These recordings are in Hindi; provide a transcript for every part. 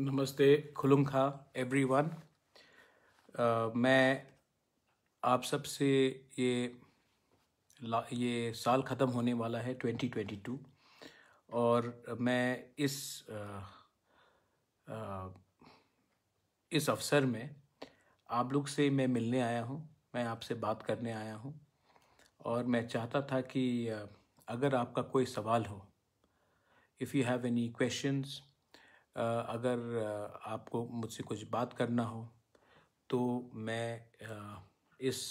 नमस्ते खुलुम एवरीवन मैं आप सबसे ये ये साल ख़त्म होने वाला है 2022 और मैं इस आ, आ, इस अवसर में आप लोग से मैं मिलने आया हूँ मैं आपसे बात करने आया हूँ और मैं चाहता था कि अगर आपका कोई सवाल हो if you have any questions अगर आपको मुझसे कुछ बात करना हो तो मैं इस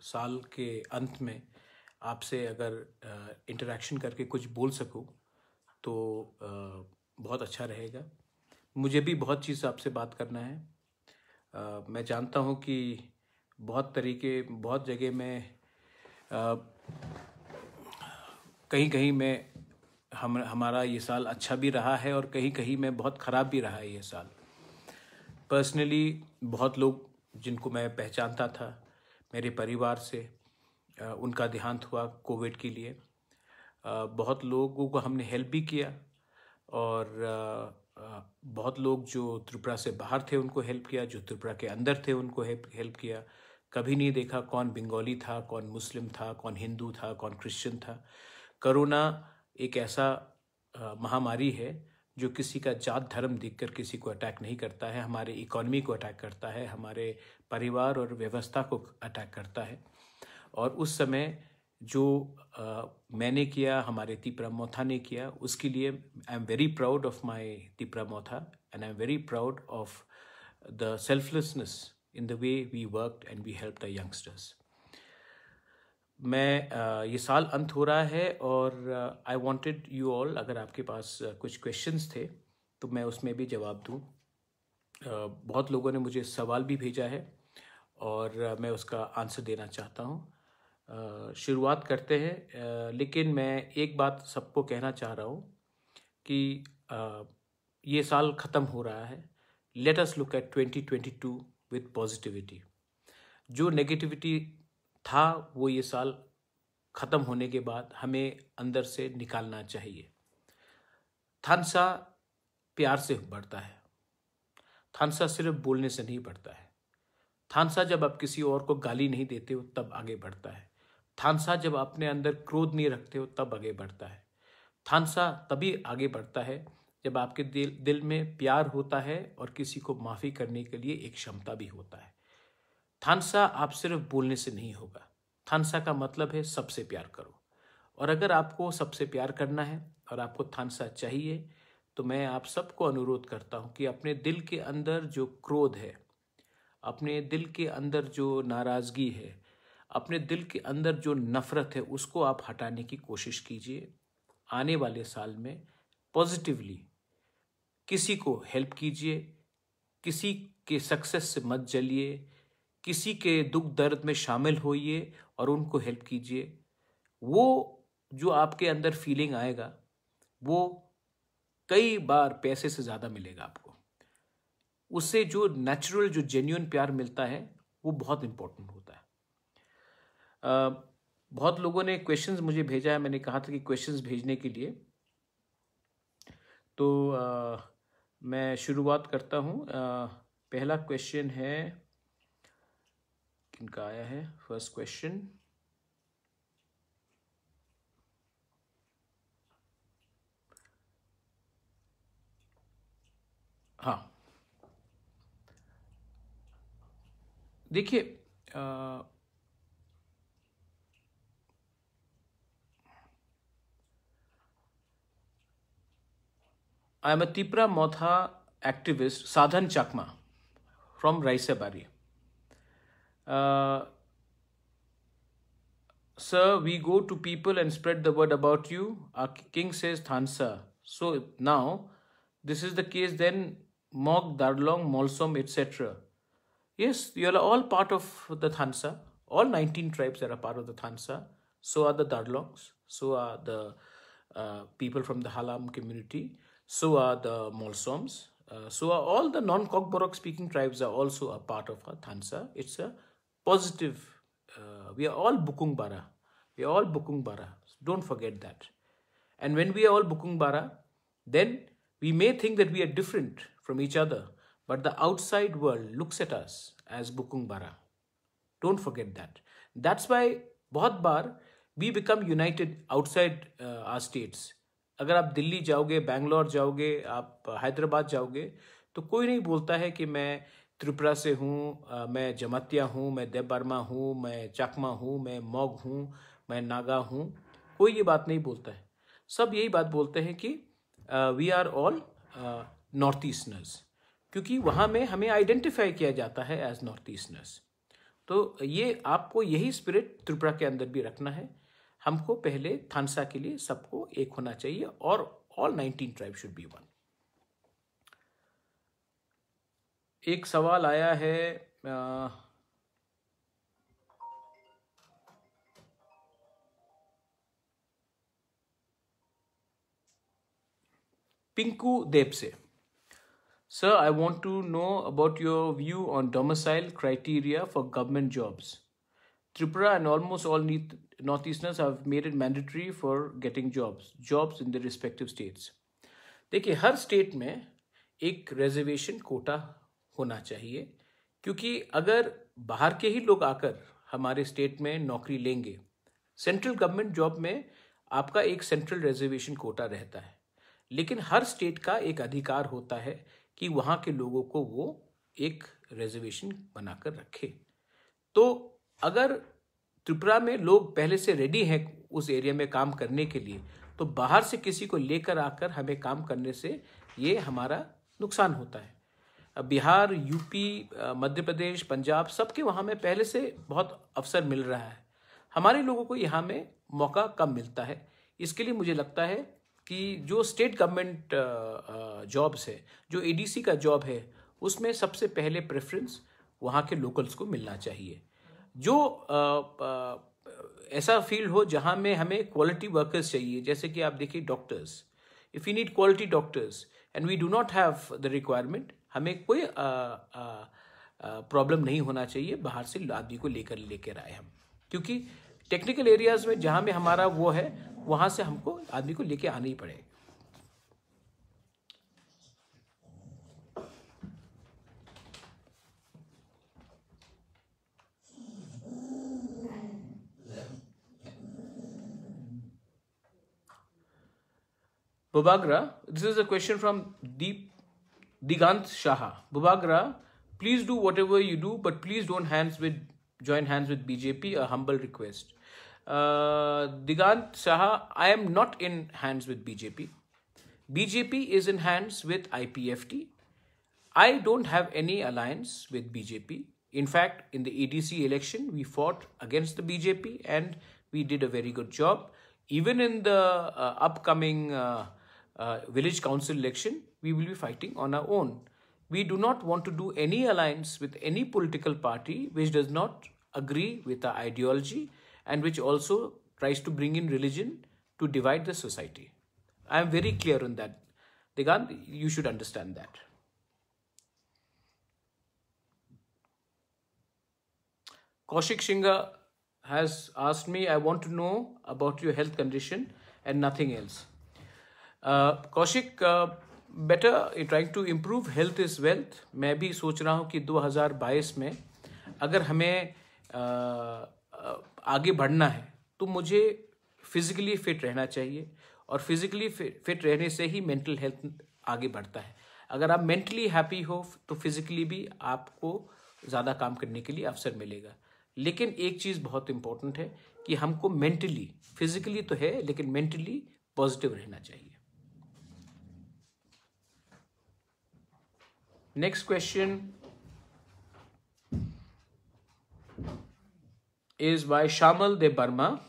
साल के अंत में आपसे अगर इंटरेक्शन करके कुछ बोल सकूँ तो बहुत अच्छा रहेगा। मुझे भी बहुत चीज़ आपसे बात करना है। मैं जानता हूँ कि बहुत तरीके, बहुत जगह में कहीं कहीं में हम, हमारा ये साल अच्छा भी रहा है और कहीं कहीं में बहुत ख़राब भी रहा है ये साल। पर्सनली बहुत लोग जिनको मैं पहचानता था, मेरे परिवार से उनका देहांत हुआ कोविड के लिए। बहुत लोगों को हमने हेल्प भी किया और बहुत लोग जो त्रिपुरा से बाहर थे उनको हेल्प किया, जो त्रिपुरा के अंदर थे उनको हेल्प किया। कभी नहीं देखा कौन बंगाली था, कौन मुस्लिम था, कौन हिंदू था, कौन क्रिश्चियन था। करोना एक ऐसा महामारी है जो किसी का जात धर्म देखकर किसी को अटैक नहीं करता है हमारे इकोनॉमी को अटैक करता है हमारे परिवार और व्यवस्था को अटैक करता है। और उस समय जो आ, मैंने किया हमारे तिपरा मोथा ने किया उसके लिए I am very proud of my Tipra Motha and I am very proud of the selflessness in the way we work and we help the youngsters मैं ये साल अंत हो रहा है और आई वांटेड यू ऑल अगर आपके पास कुछ क्वेश्चंस थे तो मैं उसमें भी जवाब दूँ। बहुत लोगों ने मुझे सवाल भी भेजा है और मैं उसका आंसर देना चाहता हूँ। शुरुआत करते हैं। लेकिन मैं एक बात सबको कहना चाह रहा हूँ कि ये साल ख़त्म हो रहा है। Let us look at 2022 with positivity जो नेगेटिविटी था वो ये साल ख़त्म होने के बाद हमें अंदर से निकालना चाहिए। थानसा प्यार से बढ़ता है। थानसा सिर्फ़ बोलने से नहीं बढ़ता है। थानसा जब आप किसी और को गाली नहीं देते हो, तब आगे बढ़ता है। थानसा जब अपने अंदर क्रोध नहीं रखते हो, तब आगे बढ़ता है। थानसा तभी आगे बढ़ता है जब आपके दिल दिल में प्यार होता है और किसी को माफ़ी करने के लिए एक क्षमता भी होता है। थानसा आप सिर्फ़ बोलने से नहीं होगा। थानसा का मतलब है सबसे प्यार करो। और अगर आपको सबसे प्यार करना है और आपको थानसा चाहिए तो मैं आप सबको अनुरोध करता हूँ कि अपने दिल के अंदर जो क्रोध है, अपने दिल के अंदर जो नाराज़गी है, अपने दिल के अंदर जो नफ़रत है, उसको आप हटाने की कोशिश कीजिए। आने वाले साल में पॉजिटिवली किसी को हेल्प कीजिए, किसी के सक्सेस से मत जलिए। किसी के दुख दर्द में शामिल होइए और उनको हेल्प कीजिए। वो जो आपके अंदर फीलिंग आएगा वो कई बार पैसे से ज़्यादा मिलेगा आपको। उससे जो नेचुरल जो जेन्यून प्यार मिलता है वो बहुत इम्पोर्टेंट होता है। आ, बहुत लोगों ने क्वेश्चंस मुझे भेजा है मैंने कहा था कि क्वेश्चंस भेजने के लिए। तो आ, मैं शुरुआत करता हूँ। पहला क्वेश्चन है किनका आया है फ़र्स्ट क्वेश्चन हाँ। देखिए आई am a Tipra Motha activist Sadhan Chakma from Raisebari Uh, Sir, we go to people and spread the word about you. Our king says Thansa. So now, this is the case then Mog, Darlong, Molsom, etc. Yes, you are all part of the Thansa. All 19 tribes are a part of the Thansa. So are the Darlongs. So are the uh, people from the Halam community. So are the Molsoms. Uh, so are all the non-Kokborok speaking tribes are also a part of a Thansa. It's a positive. Uh, we are all Bukung Bara. We are all Bukung Bara. Don't forget that. And when we are all Bukung Bara, then We may think that we are different from each other, but the outside world looks at us as Bukung Bara. Don't forget that. That's why बहुत बार we become united outside our states अगर आप दिल्ली जाओगे बैंगलोर जाओगे आप हैदराबाद जाओगे तो कोई नहीं बोलता है कि मैं त्रिपुरा से हूँ मैं जमातिया हूँ, मैं देव बर्मा हूँ, मैं चकमा हूँ, मैं मोग हूँ, मैं नागा हूँ। कोई ये बात नहीं बोलता है। सब यही बात बोलते हैं कि we are all north easterners क्योंकि वहाँ में हमें आइडेंटिफाई किया जाता है एज नॉर्थ ईस्टर्नर्स तो ये आपको यही स्पिरिट त्रिपुरा के अंदर भी रखना है। हमको पहले थानसा के लिए सबको एक होना चाहिए और all nineteen tribe should be one एक सवाल आया है पिंकू देव से। Sir I want to know about your view on domicile criteria for government jobs Tripura and almost all northeasterners have made it mandatory for getting jobs jobs in the respective states. देखिए, हर स्टेट में एक रिजर्वेशन कोटा होना चाहिए, क्योंकि अगर बाहर के ही लोग आकर हमारे स्टेट में नौकरी लेंगे सेंट्रल गवर्नमेंट जॉब में आपका एक सेंट्रल रिजर्वेशन कोटा रहता है। लेकिन हर स्टेट का एक अधिकार होता है कि वहाँ के लोगों को वो एक रिजर्वेशन बनाकर रखे। तो अगर त्रिपुरा में लोग पहले से रेडी हैं उस एरिया में काम करने के लिए तो बाहर से किसी को लेकर आकर हमें काम करने से ये हमारा नुकसान होता है। बिहार यूपी मध्य प्रदेश पंजाब सबके वहाँ में पहले से बहुत अवसर मिल रहा है। हमारे लोगों को यहाँ में मौका कम मिलता है। इसके लिए मुझे लगता है कि जो स्टेट गवर्नमेंट जॉब्स है जो एडीसी का जॉब है उसमें सबसे पहले प्रेफरेंस वहाँ के लोकल्स को मिलना चाहिए। जो आ, आ, ऐसा फ़ील्ड हो जहाँ में हमें क्वालिटी वर्कर्स चाहिए जैसे कि आप देखिए doctors. If you need quality doctors and we do not have the requirement हमें कोई प्रॉब्लम नहीं होना चाहिए बाहर से आदमी को लेकर लेकर आए हम। क्योंकि टेक्निकल एरियाज़ में जहाँ में हमारा वो है वहाँ से हमको आदमी को लेके आना ही पड़ेगा Bubagra, this is a question from Deep Digant Shaha. Bubagra, please do whatever you do, but please don't hands with join hands with BJP. A humble request. Uh, Digant Shaha, I am not in hands with BJP. BJP is in hands with IPFT. I don't have any alliance with BJP. In fact, in the ADC election, we fought against the BJP and we did a very good job. Even in the uh, upcoming uh, uh, village council election, we will be fighting on our own. We do not want to do any alliance with any political party which does not agree with our ideology and which also tries to bring in religion to divide the society. I am very clear on that. Digant, you should understand that. Kaushik Shinga has asked me, I want to know about your health condition and nothing else. Kaushik better trying to improve health is wealth मैं भी सोच रहा हूँ कि 2022 में अगर हमें uh, आगे बढ़ना है तो मुझे फिज़िकली फिट रहना चाहिए और फिज़िकली फिट रहने से ही मेंटल हेल्थ आगे बढ़ता है। अगर आप मेंटली हैप्पी हो तो फिज़िकली भी आपको ज़्यादा काम करने के लिए अवसर मिलेगा। लेकिन एक चीज़ बहुत इंपॉर्टेंट है कि हमको मेंटली फिजिकली तो है लेकिन मेंटली पॉजिटिव रहना चाहिए। Next question is by Shamal de Burma.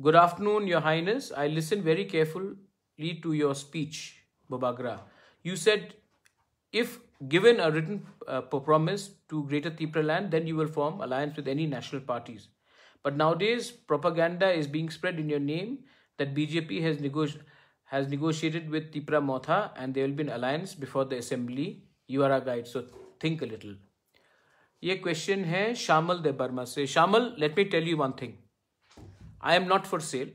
Good afternoon, Your Highness. I listened very carefully to your speech, Babagra. You said if given a written uh, promise to Greater Tipra land, then you will form alliance with any national parties. But nowadays, propaganda is being spread in your name that BJP has negotiated has negotiated with Tipra Motha and there will be an alliance before the assembly. You are a guide, so think a little. ये क्वेश्चन है शामल दे बर्मा से शामल let me tell you one thing. I am not for sale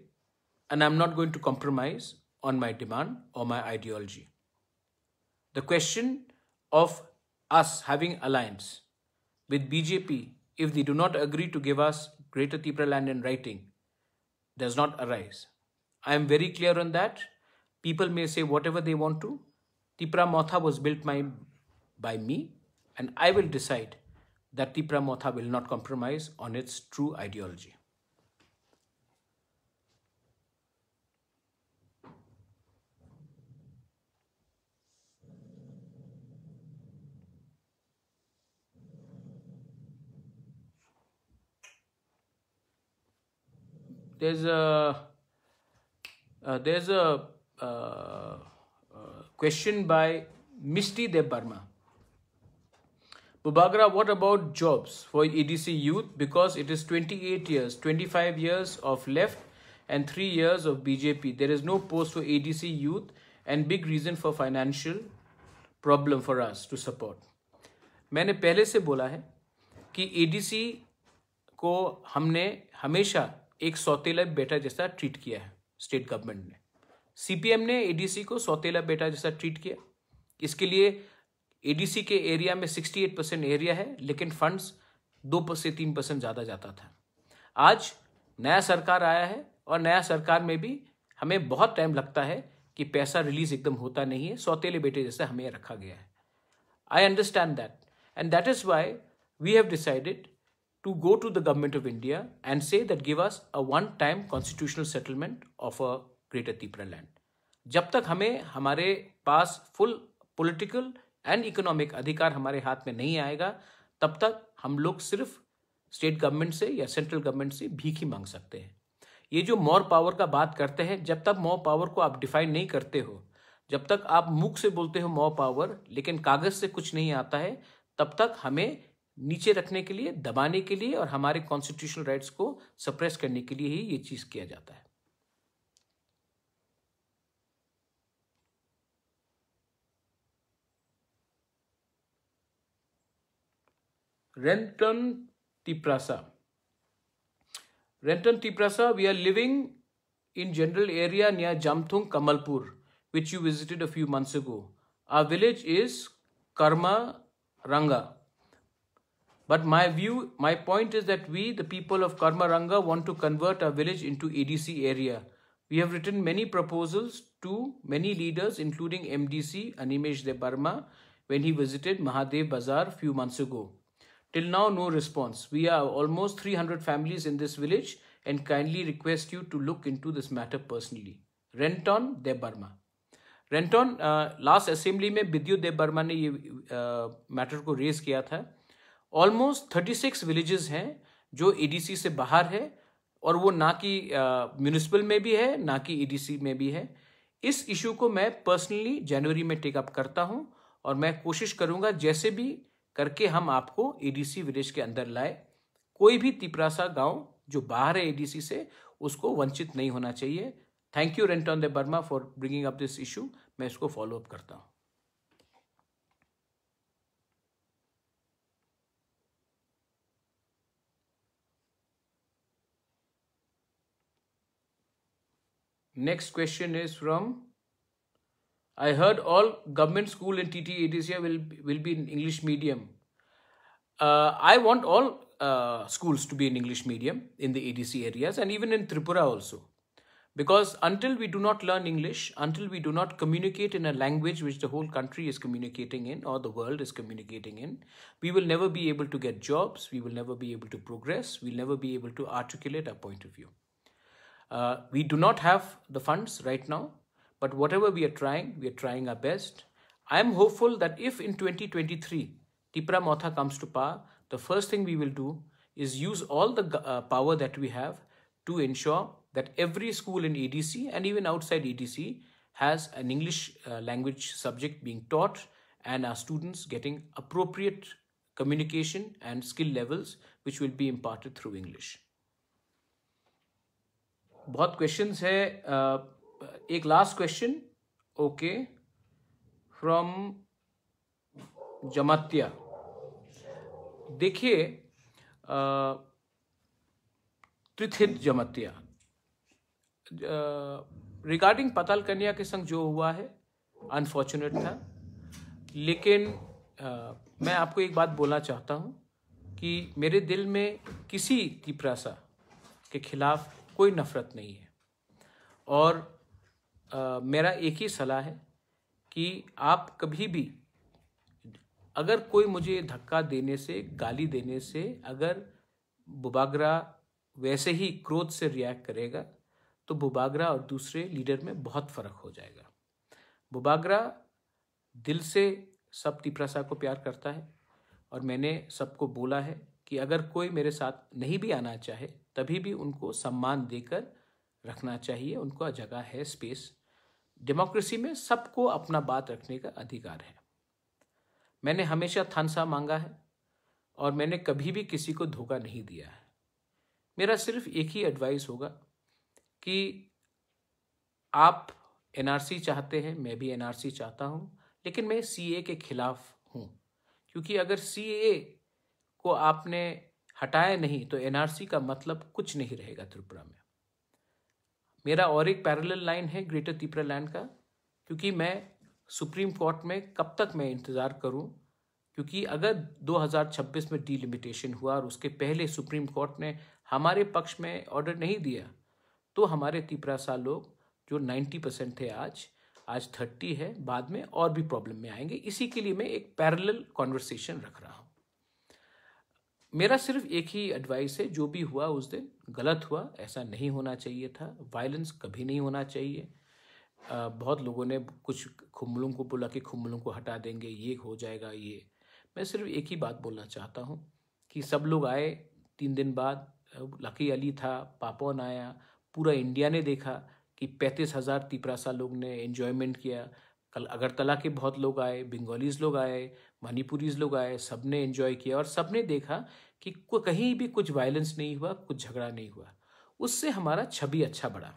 and I am not going to compromise on my demand or my ideology. The question of us having alliance with BJP if they do not agree to give us Greater Tipra land in writing does not arise. I am very clear on that. People may say whatever they want to. Tipra Motha was built by, by me and I will decide that Tipra Motha will not compromise on its true ideology. there's a uh, there's a question by Misty De Burma. Bubagra, what about jobs for EDC youth? Because it is 28 years, 25 years of left and 3 years of BJP. There is no post for ADC youth and big reason for financial problem for us to support. मैंने पहले से बोला है कि एडीसी को हमने हमेशा एक सौतेला बेटा जैसा ट्रीट किया है स्टेट गवर्नमेंट ने सीपीएम ने एडीसी को सौतेला बेटा जैसा ट्रीट किया। इसके लिए एडीसी के एरिया में 68 परसेंट एरिया है, लेकिन फंड्स दो से तीन परसेंट ज़्यादा जाता था। आज नया सरकार आया है और नया सरकार में भी हमें बहुत टाइम लगता है कि पैसा रिलीज़ एकदम होता नहीं है, सौतेले बेटे जैसे हमें रखा गया है। I understand that and that is why we have decided to go to the government of India and say that give us a one-time constitutional settlement of a greater Tipra land. जब तक हमें हमारे पास फुल पॉलिटिकल एंड इकोनॉमिक अधिकार हमारे हाथ में नहीं आएगा, तब तक हम लोग सिर्फ़ स्टेट गवर्नमेंट से या सेंट्रल गवर्नमेंट से भीख ही मांग सकते हैं ये जो मोर पावर का बात करते हैं, जब तक मोर पावर को आप डिफाइन नहीं करते हो, जब तक आप मुख से बोलते हो मोर पावर लेकिन कागज़ से कुछ नहीं आता है, तब तक हमें नीचे रखने के लिए, दबाने के लिए और हमारे कॉन्स्टिट्यूशनल राइट्स को सप्रेस करने के लिए ही ये चीज़ किया जाता है Renton Tiprasa. Renton Tiprasa, we are living in general area near Jamthung, Kamalpur, which you visited a few months ago. Our village is Karma Ranga. But my view, my point is that we, the people of Karmaranga, want to convert our village into ADC area. We have written many proposals to many leaders, including MDC Animesh De Barma, when he visited Mahadev Bazar few months ago. Till now, no response. We are almost 300 families in this village and kindly request you to look into this matter personally. Renton De Barma. Renton last assembly में विद्युत देव वर्मा ने ये मैटर को रेज किया था ऑलमोस्ट थर्टी सिक्स विलेजेस हैं जो ईडीसी से बाहर है और वो ना कि म्यूनिसिपल में भी है ना कि ईडीसी में भी है इस इशू को मैं पर्सनली जनवरी में टेकअप करता हूँ और मैं कोशिश करूँगा जैसे भी करके हम आपको एडीसी विलेज के अंदर लाए। कोई भी तिपरासा गाँव जो बाहर है एडीसी से, उसको वंचित नहीं होना चाहिए। Thank you Renton De Barma for bringing up this issue मैं इसको फॉलो अप करता हूँ। Next question is from I heard all government school in TT will will be in English medium. Uh, I want all uh, schools to be in English medium in the ADC areas and even in Tripura also. Because until we do not learn English, until we do not communicate in a language which the whole country is communicating in or the world is communicating in, we will never be able to get jobs, we will never be able to progress, we'll never be able to articulate our point of view. Uh, we do not have the funds right now, but whatever we are trying, we are trying our best. I am hopeful that if in 2023 Tipra Motha comes to power, the first thing we will do is use all the uh, power that we have to ensure that every school in EDC and even outside EDC has an English uh, language subject being taught and our students getting appropriate communication and skill levels which will be imparted through English. बहुत क्वेश्चंस है एक last question okay from Jamatia देखिए त्रिथित जमातिया रिगार्डिंग पताल कन्या के संग जो हुआ है अनफॉर्चुनेट था लेकिन आ, मैं आपको एक बात बोलना चाहता हूँ कि मेरे दिल में किसी की तिपरासा के खिलाफ कोई नफरत नहीं है। और आ, मेरा एक ही सलाह है कि आप कभी भी अगर कोई मुझे धक्का देने से गाली देने से अगर बुबागरा वैसे ही क्रोध से रिएक्ट करेगा तो बुबागरा और दूसरे लीडर में बहुत फ़र्क हो जाएगा। बुबागरा दिल से सब तिप्रसा को प्यार करता है और मैंने सबको बोला है कि अगर कोई मेरे साथ नहीं भी आना चाहे तभी भी उनको सम्मान देकर रखना चाहिए उनको जगह है स्पेस डेमोक्रेसी में सबको अपना बात रखने का अधिकार है। मैंने हमेशा थानसा मांगा है और मैंने कभी भी किसी को धोखा नहीं दिया है। मेरा सिर्फ़ एक ही एडवाइस होगा कि आप एनआरसी चाहते हैं, मैं भी एनआरसी चाहता हूँ, लेकिन मैं सीए के खिलाफ हूँ। क्योंकि अगर सीए को आपने हटाया नहीं तो एनआरसी का मतलब कुछ नहीं रहेगा त्रिपुरा में। मेरा और एक पैरेलल लाइन है ग्रेटर त्रिपुरा लैंड का, क्योंकि मैं सुप्रीम कोर्ट में कब तक मैं इंतज़ार करूँ? क्योंकि अगर 2026 में डीलिमिटेशन हुआ और उसके पहले सुप्रीम कोर्ट ने हमारे पक्ष में ऑर्डर नहीं दिया तो हमारे तिपरासा लोग, जो 90 परसेंट थे आज आज 30 है, बाद में और भी प्रॉब्लम में आएँगे। इसी के लिए मैं एक पैरेलल कॉन्वर्सेशन रख रहा हूँ। मेरा सिर्फ़ एक ही एडवाइस है जो भी हुआ उस दिन गलत हुआ ऐसा नहीं होना चाहिए था। वायलेंस कभी नहीं होना चाहिए। आ, बहुत लोगों ने कुछ खुम्बलों को बोला कि खुम्बलों को हटा देंगे ये हो जाएगा ये। मैं सिर्फ़ एक ही बात बोलना चाहता हूँ कि सब लोग आए तीन दिन बाद लकी अली था पापोन आया पूरा इंडिया ने देखा कि पैंतीस हज़ार तिपरासा लोग ने एन्जॉयमेंट किया। कल अगरतला के बहुत लोग आए बंगालीज लोग आए मणिपुरीज लोग आए सबने एंजॉय किया और सबने देखा कि कहीं भी कुछ वायलेंस नहीं हुआ, कुछ झगड़ा नहीं हुआ। उससे हमारा छवि अच्छा बढ़ा।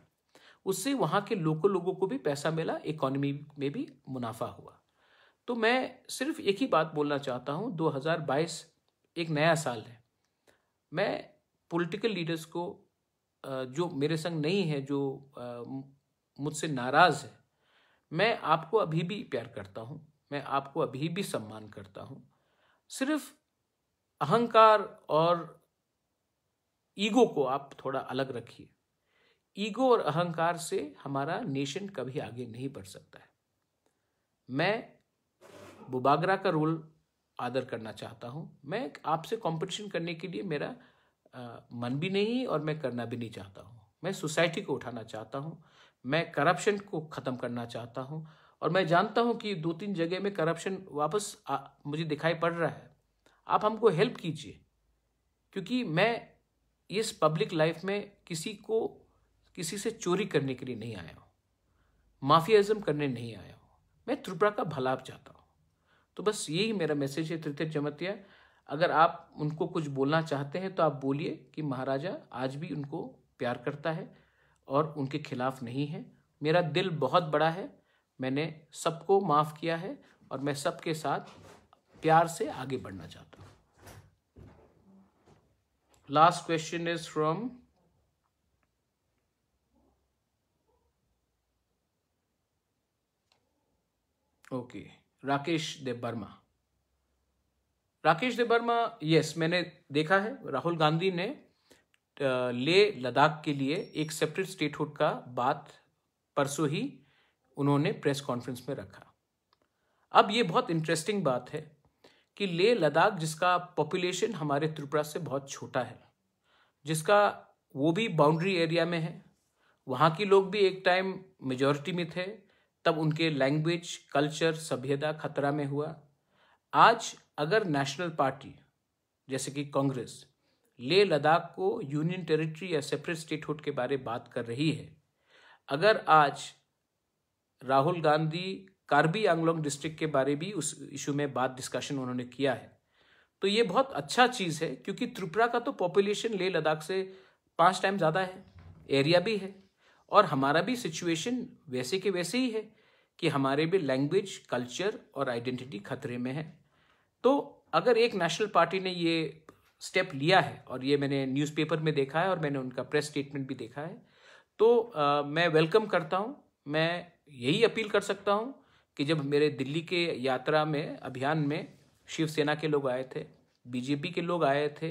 उससे वहाँ के लोकल लोगों को भी पैसा मिला इकोनॉमी में भी मुनाफा हुआ। तो मैं सिर्फ़ एक ही बात बोलना चाहता हूँ 2022 एक नया साल है। मैं पॉलिटिकल लीडर्स को जो मेरे संग नहीं है, जो मुझसे नाराज़ है, मैं आपको अभी भी प्यार करता हूँ। मैं आपको अभी भी सम्मान करता हूँ। सिर्फ़ अहंकार और ईगो को आप थोड़ा अलग रखिए। ईगो और अहंकार से हमारा नेशन कभी आगे नहीं बढ़ सकता है। मैं बुबागरा का रोल आदर करना चाहता हूँ। मैं आपसे कंपटीशन करने के लिए मेरा आ, मन भी नहीं और मैं करना भी नहीं चाहता हूँ। मैं सोसाइटी को उठाना चाहता हूँ। मैं करप्शन को ख़त्म करना चाहता हूँ। और मैं जानता हूँ कि दो तीन जगह में करप्शन वापस आ, मुझे दिखाई पड़ रहा है। आप हमको हेल्प कीजिए क्योंकि मैं इस पब्लिक लाइफ में किसी को किसी से चोरी करने के लिए नहीं आया हूँ। माफियाज़म करने नहीं आया हूँ। मैं त्रिपुरा का भला चाहता हूँ। तो बस यही मेरा मैसेज है तृतीय जमतिया अगर आप उनको कुछ बोलना चाहते हैं तो आप बोलिए कि महाराजा आज भी उनको प्यार करता है और उनके खिलाफ नहीं है। मेरा दिल बहुत बड़ा है। मैंने सबको माफ़ किया है और मैं सबके साथ प्यार से आगे बढ़ना चाहता हूँ। Last question is from okay Rakesh Dev Varma Rakesh Dev Varma yes मैंने देखा है। राहुल गांधी ने ले लद्दाख के लिए एक सेपरेट स्टेटहुड का बात परसों ही उन्होंने प्रेस कॉन्फ्रेंस में रखा। अब ये बहुत इंटरेस्टिंग बात है कि ले लद्दाख, जिसका पॉपुलेशन हमारे त्रिपुरा से बहुत छोटा है, जिसका वो भी बाउंड्री एरिया में है, वहाँ के लोग भी एक टाइम मेजोरिटी में थे, तब उनके लैंग्वेज कल्चर सभ्यता खतरा में हुआ। आज अगर नेशनल पार्टी जैसे कि कांग्रेस, ले लद्दाख को यूनियन टेरिटरी या सेपरेट स्टेट स्टेटहुड के बारे बात कर रही है, अगर आज राहुल गांधी कार्बी आंगलोंग डिस्ट्रिक्ट के बारे भी उस इशू में बात डिस्कशन उन्होंने किया है। तो ये बहुत अच्छा चीज़ है क्योंकि त्रिपुरा का तो पॉपुलेशन ले लद्दाख से पाँच टाइम ज़्यादा है एरिया भी है और हमारा भी सिचुएशन वैसे के वैसे ही है कि हमारे भी लैंग्वेज कल्चर और आइडेंटिटी खतरे में है। तो अगर एक नेशनल पार्टी ने ये स्टेप लिया है और ये मैंने न्यूज़पेपर में देखा है और मैंने उनका प्रेस स्टेटमेंट भी देखा है तो आ, मैं वेलकम करता हूँ। मैं यही अपील कर सकता हूँ कि जब मेरे दिल्ली के यात्रा में, अभियान में शिवसेना के लोग आए थे, बीजेपी के लोग आए थे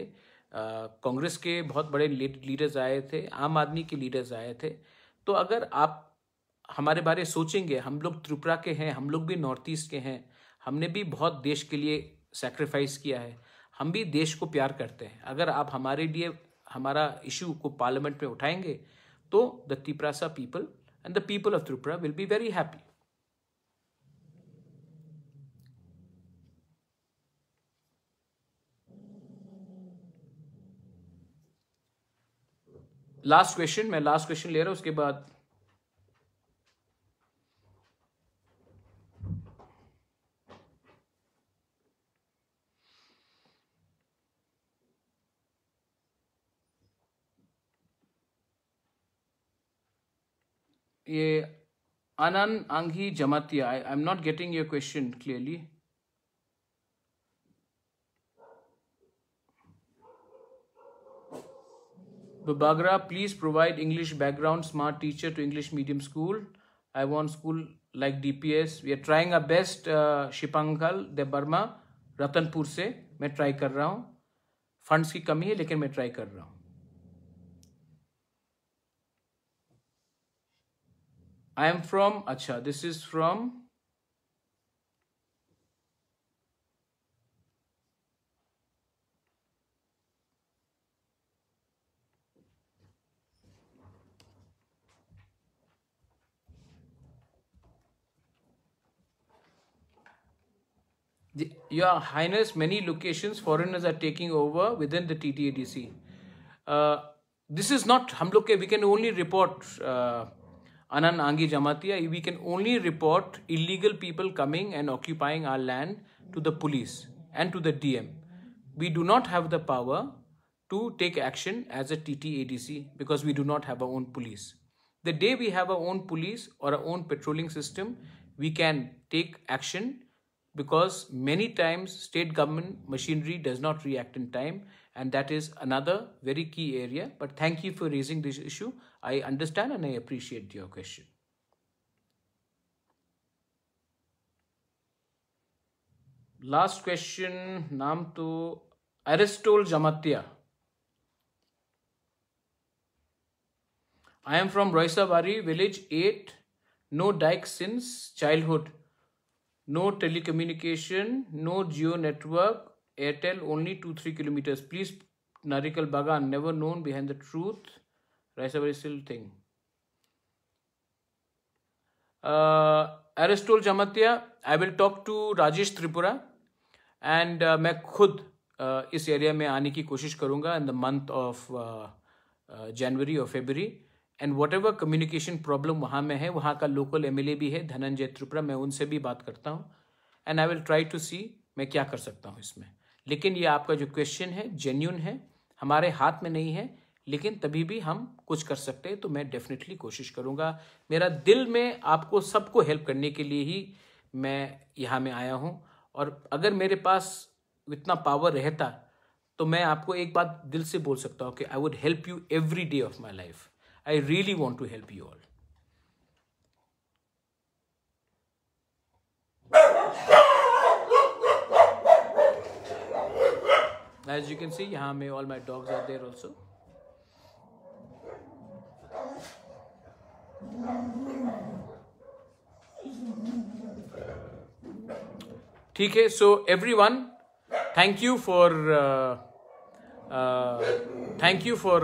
कांग्रेस के बहुत बड़े लीडर्स आए थे, आम आदमी के लीडर्स आए थे तो अगर आप हमारे बारे सोचेंगे, हम लोग त्रिपुरा के हैं, हम लोग भी नॉर्थ ईस्ट के हैं, हमने भी बहुत देश के लिए सेक्रीफाइस किया है, हम भी देश को प्यार करते हैं। अगर आप हमारे लिए, हमारा इशू को पार्लियामेंट में उठाएँगे तो the Tripurasa people and the people of Tripura will be very happy last question मैं लास्ट क्वेश्चन ले रहा हूँ उसके बाद ये Anan Angi Jamatia I I am not getting your question clearly Bagra please provide English background smart teacher to English medium school I want school like D P S we are trying a best Shipangal De Barma Ratanpur से मैं ट्राई कर रहा हूँ। फंड्स की कमी है, लेकिन मैं ट्राई कर रहा हूँ। I am from, acha, this is from the, Your Highness, many locations foreigners are taking over within the TTADC. Uh, this is not, hum log we can only report uh, Anand Angi Jamatia. We can only report illegal people coming and occupying our land to the police and to the DM. We do not have the power to take action as a TTADC because we do not have our own police. The day we have our own police or our own patrolling system, we can take action because many times state government machinery does not react in time and that is another very key area. But thank you for raising this issue. I understand and i appreciate your question. Last question naam to aristol jamatia. I am from roisabari village 8 no dike since childhood. No telecommunication, no geo network, Airtel only two three kilometres please Narikel Bagan never known behind the truth rice अवरी सिल thing Arestol Jamatia I will talk to Rajesh Tripura and मैं खुद uh, इस एरिया में आने की कोशिश करूँगा in the month of January और February and whatever communication problem वहाँ में है वहाँ का लोकल एम एल ए भी है धनंजय त्रिपुरा मैं उनसे भी बात करता हूँ. And I will try to see मैं क्या कर सकता हूँ इसमें. लेकिन ये आपका जो क्वेश्चन है जेन्यून है, हमारे हाथ में नहीं है, लेकिन तभी भी हम कुछ कर सकते हैं तो मैं डेफिनेटली कोशिश करूँगा। मेरा दिल में आपको सबको हेल्प करने के लिए ही मैं यहाँ में आया हूँ। और अगर मेरे पास इतना पावर रहता तो मैं आपको एक बात दिल से बोल सकता हूँ कि I would help you every day of my life I really want to help you all. As you can see, यहाँ में all my dogs are there also. ठीक है so everyone thank you for thank you for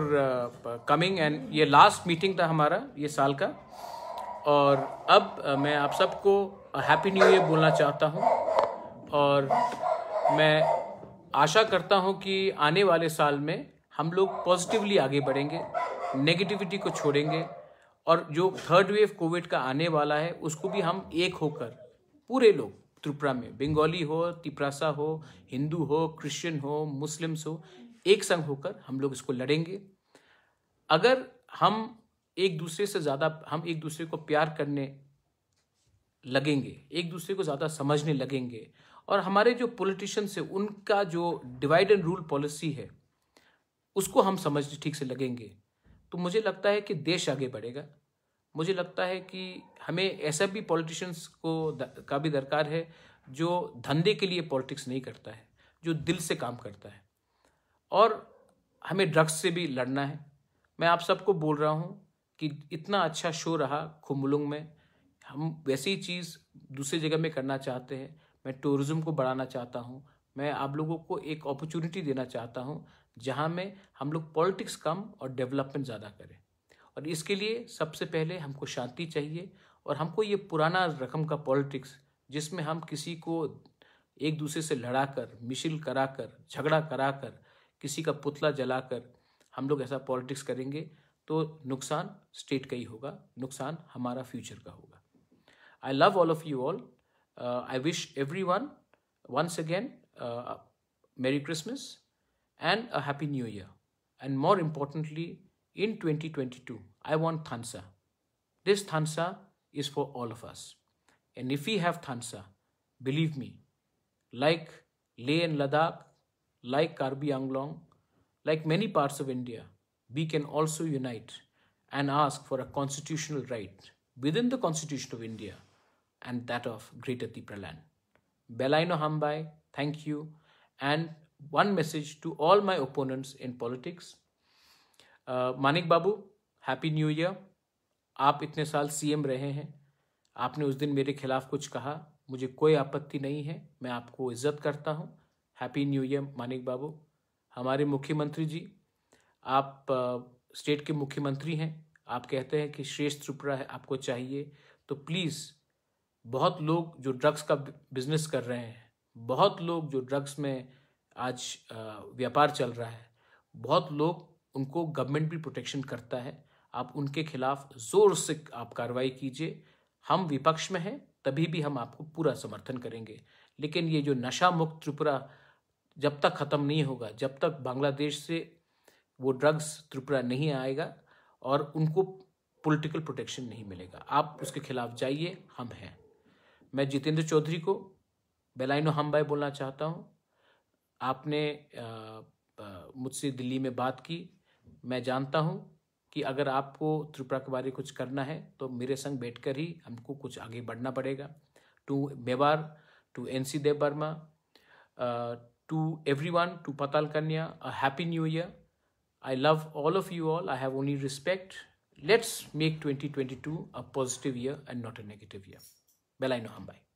coming and ये लास्ट मीटिंग था हमारा ये साल का और अब uh, मैं आप सबको हैप्पी न्यू ईयर बोलना चाहता हूँ और मैं आशा करता हूँ कि आने वाले साल में हम लोग पॉजिटिवली आगे बढ़ेंगे नेगेटिविटी को छोड़ेंगे, और जो थर्ड वेव कोविड का आने वाला है, उसको भी हम एक होकर पूरे लोग, त्रिपुरा में, बंगाली हो, तिपरासा हो, हिंदू हो, क्रिश्चियन हो, मुस्लिम्स हो, एक संग होकर हम लोग इसको लड़ेंगे। अगर हम एक दूसरे से ज़्यादा, हम एक दूसरे को प्यार करने लगेंगे, एक दूसरे को ज़्यादा समझने लगेंगे और हमारे जो पॉलिटिशियंस है, उनका जो डिवाइड एंड रूल पॉलिसी है, उसको हम समझ ठीक से लगेंगे। तो मुझे लगता है कि देश आगे बढ़ेगा। मुझे लगता है कि हमें ऐसा भी पॉलिटिशियंस को का भी दरकार है, जो धंधे के लिए पॉलिटिक्स नहीं करता है, जो दिल से काम करता है। और हमें ड्रग्स से भी लड़ना है। मैं आप सबको बोल रहा हूँ कि इतना अच्छा शो रहा खुमुलुंग में। हम वैसी चीज़ दूसरी जगह में करना चाहते हैं। मैं टूरिज़्म को बढ़ाना चाहता हूँ, मैं आप लोगों को एक अपॉर्चुनिटी देना चाहता हूँ, जहाँ में हम लोग पॉलिटिक्स कम और डेवलपमेंट ज़्यादा करें। और इसके लिए सबसे पहले हमको शांति चाहिए और हमको ये पुराना रकम का पॉलिटिक्स जिसमें हम किसी को एक दूसरे से लड़ाकर, मिशिल कराकर, झगड़ा कराकर, किसी का पुतला जलाकर हम लोग ऐसा पॉलिटिक्स करेंगे तो नुकसान स्टेट का ही होगा, नुकसान हमारा फ्यूचर का होगा। I love all of you all Uh, I wish everyone once again uh, Merry Christmas and a Happy New Year. And more importantly, in 2022, I want Thansa. This Thansa is for all of us. And if we have Thansa, believe me, like Leh and Ladakh, like Karbi Anglong, like many parts of India, we can also unite and ask for a constitutional right within the Constitution of India and that of Greater Tipraland. Belaino Hambai, thank you. And one message to all my opponents in politics. Manik Babu happy new year आप इतने साल सीएम रहे हैं। आपने उस दिन मेरे खिलाफ कुछ कहा। मुझे कोई आपत्ति नहीं है। मैं आपको इज़्ज़त करता हूँ। Happy new year Manik Babu हमारे मुख्यमंत्री जी आप स्टेट के मुख्यमंत्री हैं। आप कहते हैं कि श्रेष्ठ त्रिपुरा है आपको चाहिए। तो प्लीज़ बहुत लोग जो ड्रग्स का बिज़नेस कर रहे हैं, बहुत लोग जो ड्रग्स में आज व्यापार चल रहा है, बहुत लोग उनको गवर्नमेंट भी प्रोटेक्शन करता है। आप उनके खिलाफ ज़ोर से आप कार्रवाई कीजिए। हम विपक्ष में हैं, तभी भी हम आपको पूरा समर्थन करेंगे। लेकिन ये जो नशा मुक्त त्रिपुरा जब तक ख़त्म नहीं होगा, जब तक बांग्लादेश से वो ड्रग्स त्रिपुरा नहीं आएगा और उनको पॉलिटिकल प्रोटेक्शन नहीं मिलेगा। आप उसके खिलाफ जाइए, हम हैं। मैं जितेंद्र चौधरी को बेलाइनो हम भाई बोलना चाहता हूँ। आपने मुझसे दिल्ली में बात की। मैं जानता हूँ कि अगर आपको त्रिपुरा के बारे कुछ करना है तो मेरे संग बैठकर ही हमको कुछ आगे बढ़ना पड़ेगा। To Mewar, to N C Dev Varma to everyone to Patal Kanya uh, happy new year. I love all of you all I have only respect let's make 2022 a positive year and not a negative year. Bela y no han.